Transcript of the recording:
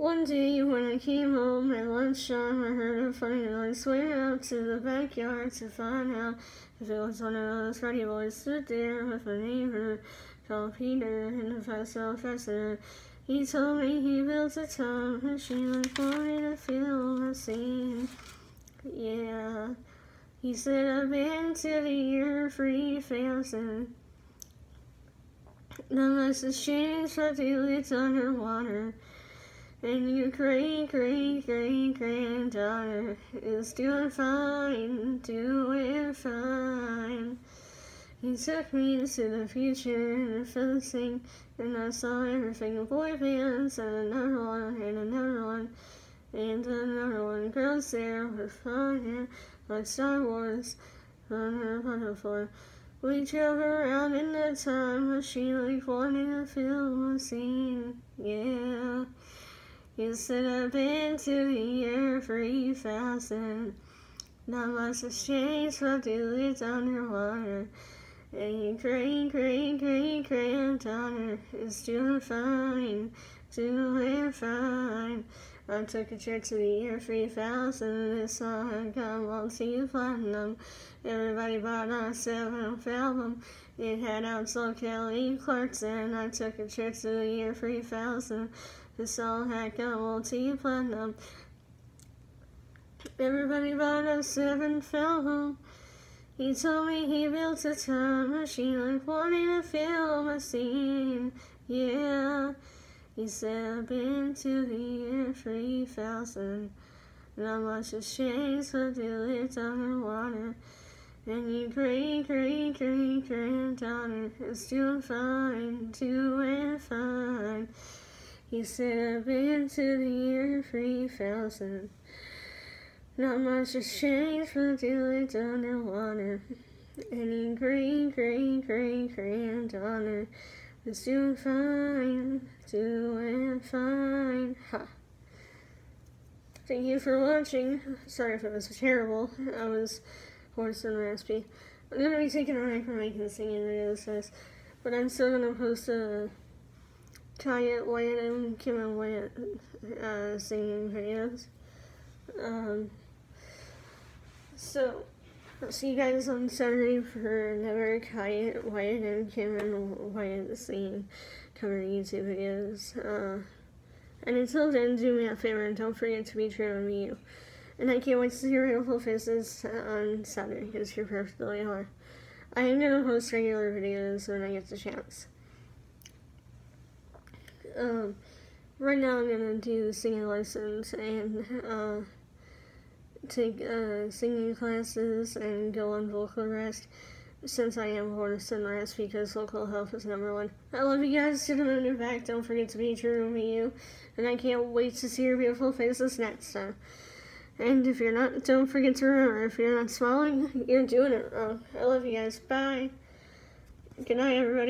One day when I came home at lunchtime, I heard a funny noise. Went out to the backyard to find out if it was one of those Freddy boys. Stood there with a neighbor called Peter in the fast faster. He told me he built a time machine and wanted to film a scene. Yeah, he said I've been to the year 3000. The must have changed, but the lids underwater. And your great, great, great granddaughter is doing fine, doing fine. He took me to the future and fencing, and I saw everything boy bands, and another one, and another one, and another one. Girls there were fun, like Star Wars, on her wonderful. We drove around in the time machine like to film a scene, yeah. You said I've been to the year 3000. Not much has changed, but the lids underwater. And your great, great, great granddaughter is doing fine, doing fine. I took a trip to the year 3000. This song got multi-platinum. Everybody bought our seventh album. It had outsold Kelly Clarkson. I took a trip to the year 3000. The song had got multi-platinum. Everybody bought a seventh album. He told me he built a time machine like wanting to film a scene. Yeah. He said I've been to the year 3000. Not much has changed, but they lived underwater. And your great, great, great granddaughter is doing fine, doing fine. He said I've been to the year 3000. Not much has changed, but they lived underwater. And your great, great, great granddaughter is doing fine, doing fine. Ha. Thank you for watching. Sorry if it was terrible. I was hoarse and raspy. I'm gonna be taking a break from making singing videos, guys. But I'm still gonna post a Kaya Wyatt and Kim and Wyatt uh, singing videos. Um, so, I'll see you guys on Saturday for another Kaya Wyatt and Kim and Wyatt singing cover YouTube videos. Uh, and until then, do me a favor and don't forget to be true to me. And I can't wait to see your beautiful faces on Saturday, because you're perfectly are. I am going to post regular videos when I get the chance. Um, right now I'm going to do singing lessons and uh, take uh, singing classes and go on vocal rest since I am and rest because vocal health is number one. I love you guys. Sit on your back. Don't forget to be true to you. And I can't wait to see your beautiful faces next time. And if you're not, don't forget to remember, if you're not smiling, you're doing it wrong. I love you guys. Bye. Good night, everybody.